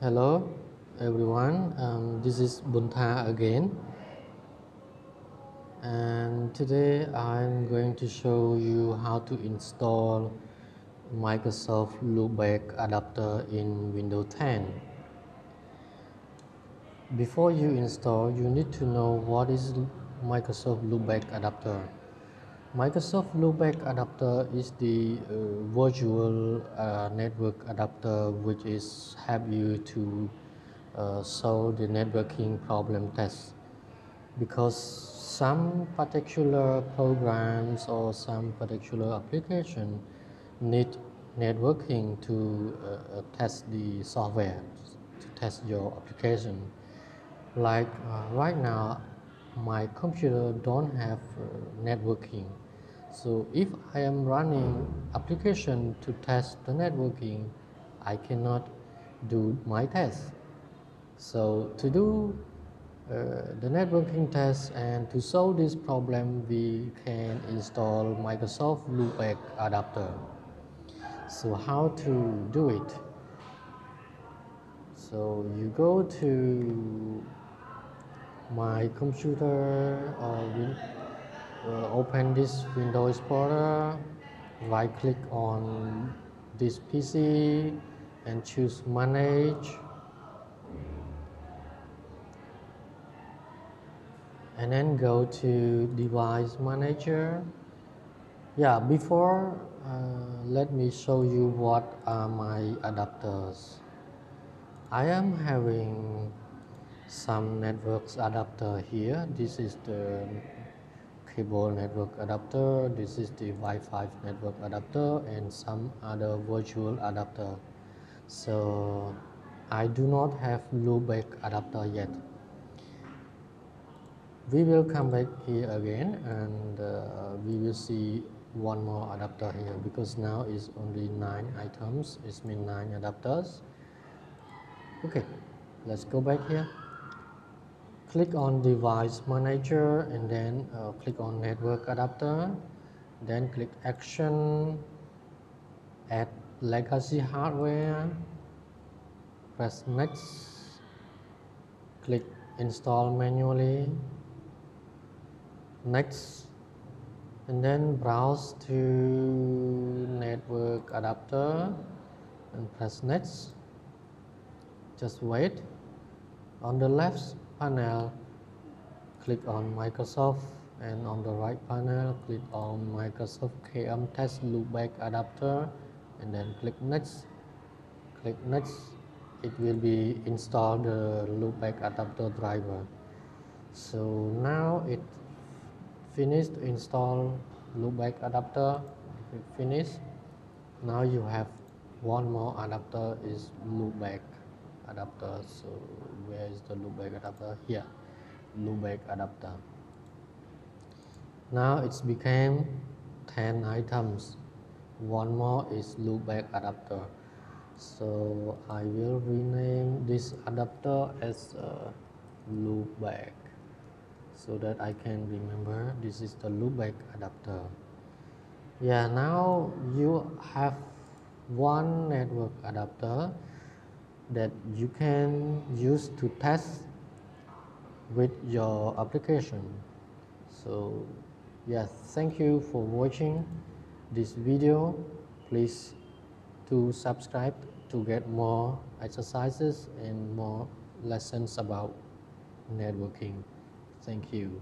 Hello everyone, um, this is Buntha again and today I'm going to show you how to install Microsoft Loopback adapter in Windows 10. Before you install, you need to know what is Microsoft Loopback adapter. Microsoft Loopback adapter is the uh, virtual uh, network adapter which is help you to uh, solve the networking problem test. Because some particular programs or some particular application need networking to uh, uh test the software to test your application. Like uh, right now my computer don't have networking so if I am running application to test the networking, I cannot do my test. So to do uh, the networking test and to solve this problem, we can install Microsoft Loopback adapter. So how to do it? So you go to my computer or uh, open this Windows Explorer right click on this PC and choose manage. And then go to device manager. Yeah before uh, let me show you what are my adapters. I am having some networks adapter here. This is the cable network adapter this is the Wi-Fi network adapter and some other virtual adapter. So I do not have loopback adapter yet. We will come back here again and uh, we will see one more adapter here because now is only nine items. It's mean nine adapters. Okay let's go back here click on device manager and then uh, click on network adapter then click action add legacy hardware press next click install manually next and then browse to network adapter and press next. Just wait. On the left panel click on Microsoft and on the right panel click on Microsoft KM test loopback adapter and then click next. Click next. It will be install the loopback adapter driver. So now it finished to install loopback adapter. If it finish now you have one more adapter is loopback adapter. So where is the loopback adapter? Here. Loopback adapter. Now it's became 10 items. One more is loopback adapter. So I will rename this adapter as a loopback so that I can remember this is the loopback adapter. Yeah now you have one network adapter that you can use to test with your application. So yes thank you for watching this video. Please to subscribe to get more exercises and more lessons about networking. Thank you